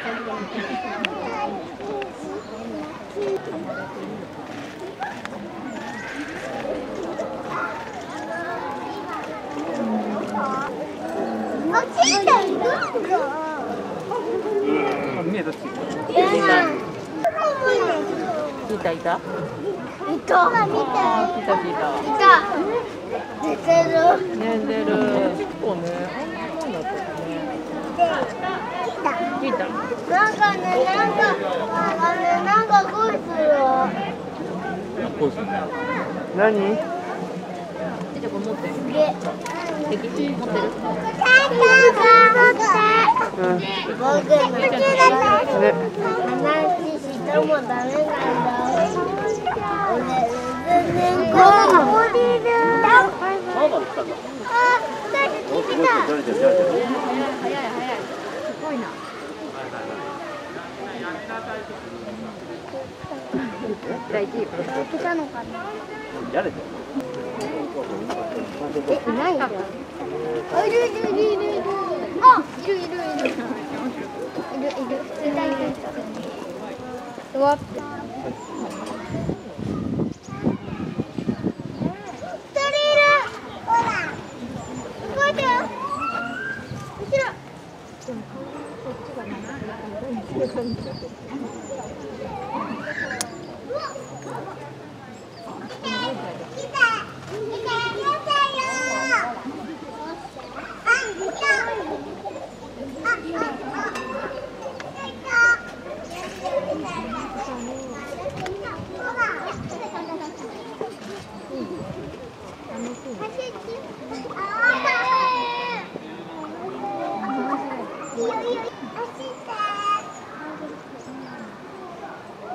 い。い。寝てる。寝てる。結構ね。いたなんかねなんかあれなん。か恋するこうする何ちっちゃい子持ってる持ってるうんね僕の話してもダメなんだ。俺全然こ降りるママ来たんだ。あ、二人来た早い早いすごいな大丈夫来たのかな誰だえ、い。ない。じゃんあ、い。るい。るい。るい。るい。る、い。るい。るい。るい。るい。る普通にい。るうわ一人你这个真的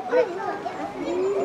てよ後ろあれ